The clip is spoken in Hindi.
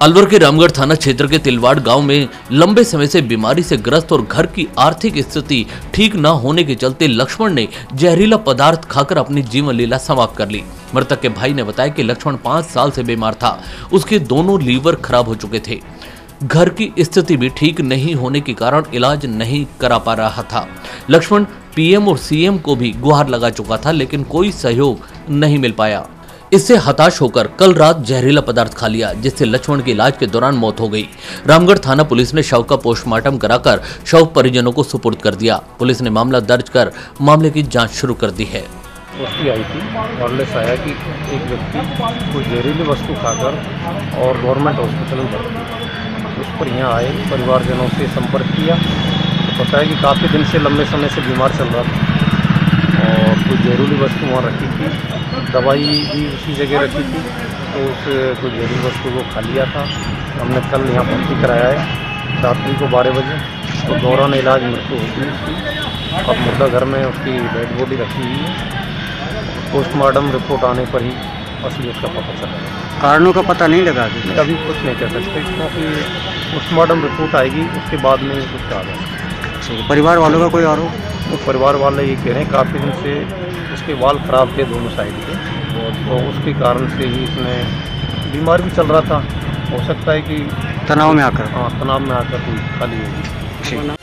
अलवर के रामगढ़ थाना क्षेत्र के तिलवाड़ गाँव में लंबे समय से बीमारी से ग्रस्त और घर की आर्थिक स्थिति ठीक न होने के चलते लक्ष्मण ने जहरीला पदार्थ खाकर अपनी जीवन लीला समाप्त कर ली। मृतक के भाई ने बताया कि लक्ष्मण पाँच साल से बीमार था। उसके दोनों लीवर खराब हो चुके थे। घर की स्थिति भी ठीक नहीं होने के कारण इलाज नहीं करा पा रहा था। लक्ष्मण पीएम और सीएम को भी गुहार लगा चुका था, लेकिन कोई सहयोग नहीं मिल पाया। इससे हताश होकर कल रात जहरीला पदार्थ खा लिया, जिससे लक्ष्मण की इलाज के दौरान मौत हो गई। रामगढ़ थाना पुलिस ने शव का पोस्टमार्टम कराकर शव परिजनों को सुपुर्द कर दिया। पुलिस ने मामला दर्ज कर मामले की जाँच शुरू कर दी है। आई थी। आया कि एक व्यक्ति जहरीली वस्तु खाकर और गवर्नमेंट हॉस्पिटल में भर्ती उस पर यहाँ आए, परिवारजनों से संपर्क किया। तो पता है कि काफ़ी दिन से, लंबे समय से बीमार चल रहा था। जहरीली वस्तु वहाँ रखी थी। दवाई भी उसी जगह रखी थी तो उस कोई जहरीली वस्तु को खा लिया था। हमने कल यहाँ भर्ती कराया है। रात्रि को बारह बजे तो दौरान इलाज मृत्यु हो गई उसकी। अब मुर्दा घर में उसकी डेड बॉडी रखी हुई है। पोस्टमार्टम रिपोर्ट आने पर ही असलियत का पता चला। कारणों का पता नहीं लगा अभी अभी कुछ नहीं कर सकते क्योंकि पोस्टमार्टम रिपोर्ट आएगी उसके बाद में कुछ कहा जाएगा। परिवार वालों का कोई आरोप? तो परिवार वाले ये कह रहे हैं काफ़ी दिन से उसके वाल खराब थे दोनों साइड के तो उसके कारण से ही इसमें बीमार भी चल रहा था। हो सकता है कि तनाव में आकर। हाँ तनाव में आकर कोई खाली होगी